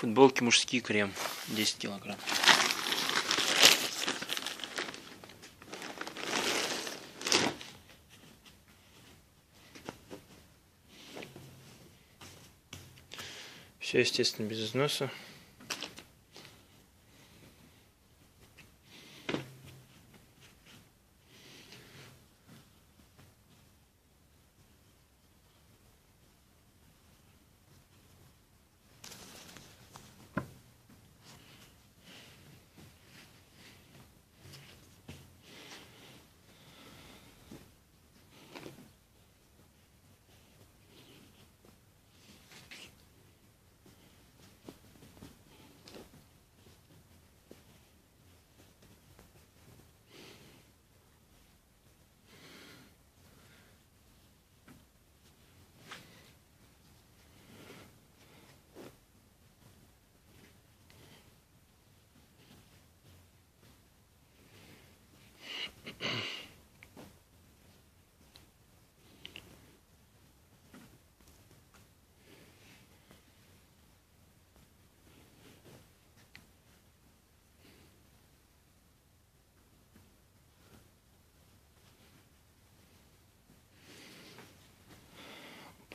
Футболки мужские крем. 10 килограмм. Все, естественно, без износа.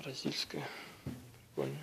Бразильская. Прикольно.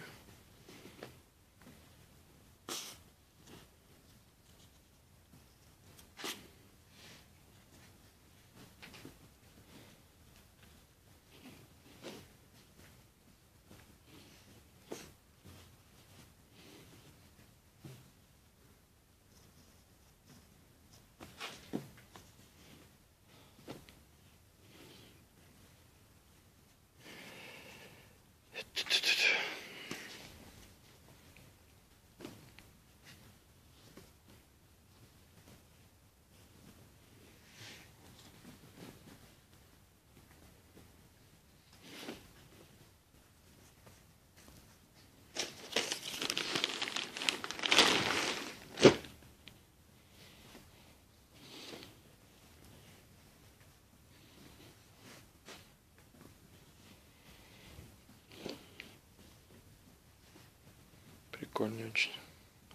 Прикольная очень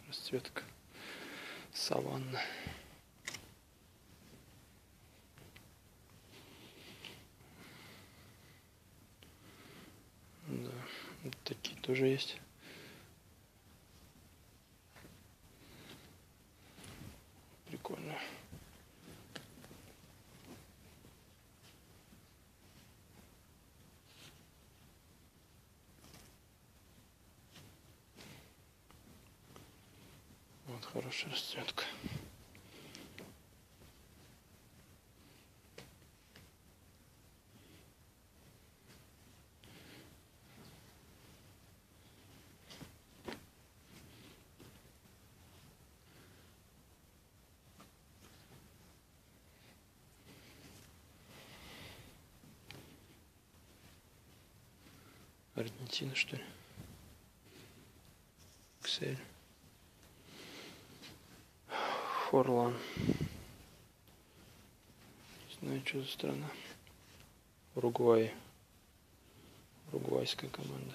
расцветка. Саванна. Да, вот такие тоже есть. Прикольно. Вот хорошая расцветка. Аргентина, что ли? Ксель. Форлан. Не знаю, что за страна. Уругвай. Уругвайская команда.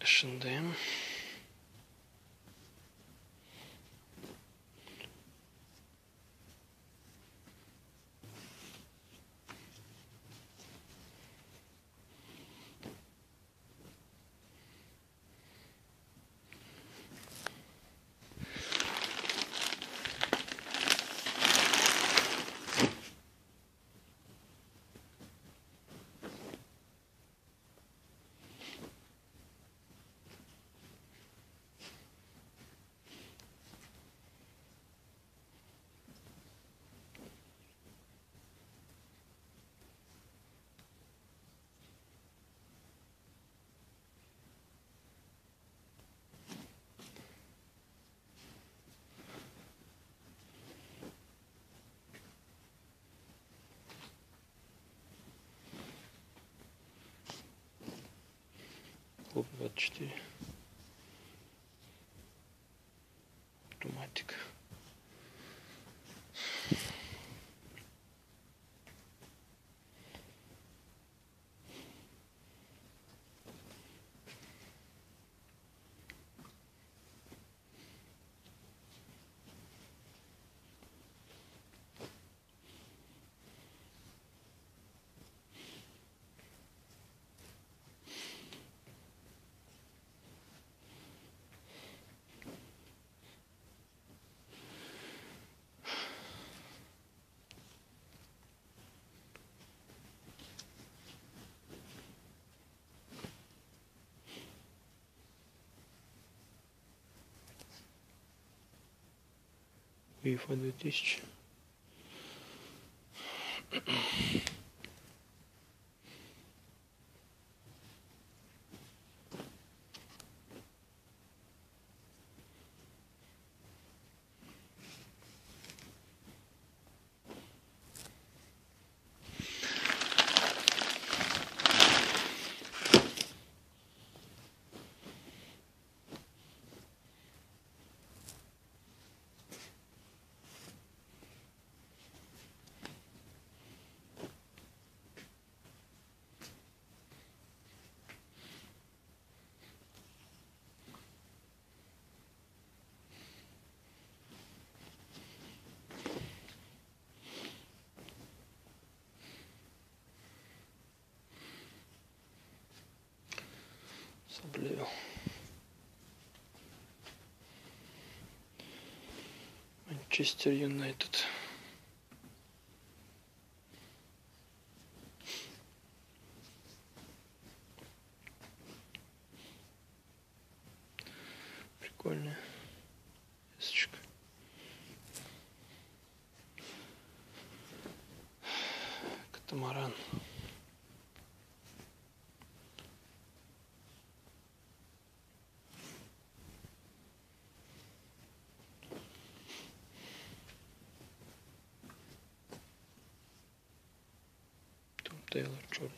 H&M. Клуб 24. УЕФА 2000. Манчестер Юнайтед. Прикольная весочка. Катамаран. Том Тейлор черный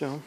Все.